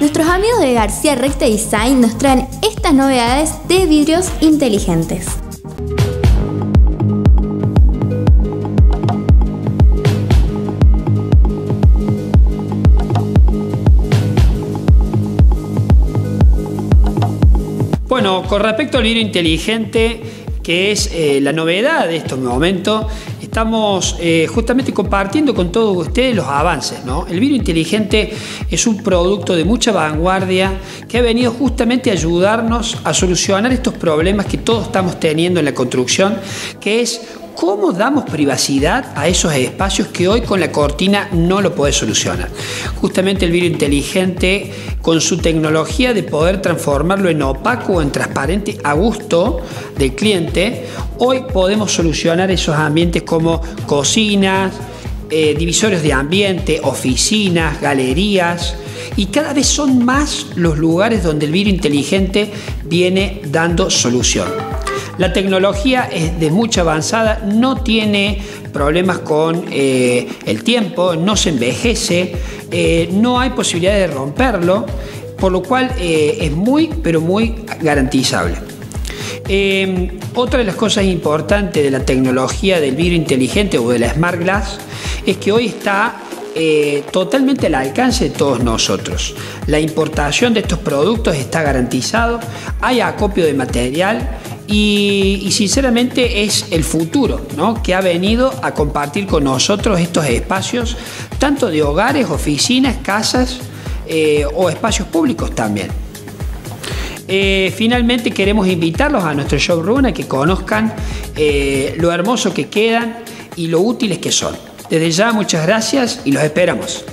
nuestros amigos de García Recta Design nos traen estas novedades de vidrios inteligentes. Bueno, con respecto al vidrio inteligente, que es eh, la novedad de estos momentos, estamos eh, justamente compartiendo con todos ustedes los avances. ¿no? El vidrio inteligente es un producto de mucha vanguardia que ha venido justamente a ayudarnos a solucionar estos problemas que todos estamos teniendo en la construcción, que es ¿Cómo damos privacidad a esos espacios que hoy con la cortina no lo puede solucionar? Justamente el vidrio inteligente, con su tecnología de poder transformarlo en opaco o en transparente a gusto del cliente, hoy podemos solucionar esos ambientes como cocinas, eh, divisorios de ambiente, oficinas, galerías, y cada vez son más los lugares donde el vidrio inteligente viene dando solución. La tecnología es de mucha avanzada, no tiene problemas con eh, el tiempo, no se envejece, eh, no hay posibilidad de romperlo, por lo cual eh, es muy, pero muy garantizable. otra de las cosas importantes de la tecnología del vidrio inteligente o de la Smart Glass es que hoy está totalmente al alcance de todos nosotros. La importación de estos productos está garantizado, hay acopio de material y, sinceramente es el futuro ¿no? que ha venido a compartir con nosotros estos espacios, tanto de hogares, oficinas, casas eh, o espacios públicos también. Eh, finalmente queremos invitarlos a nuestro showroom a que conozcan eh, lo hermoso que quedan y lo útiles que son. Desde ya muchas gracias y los esperamos.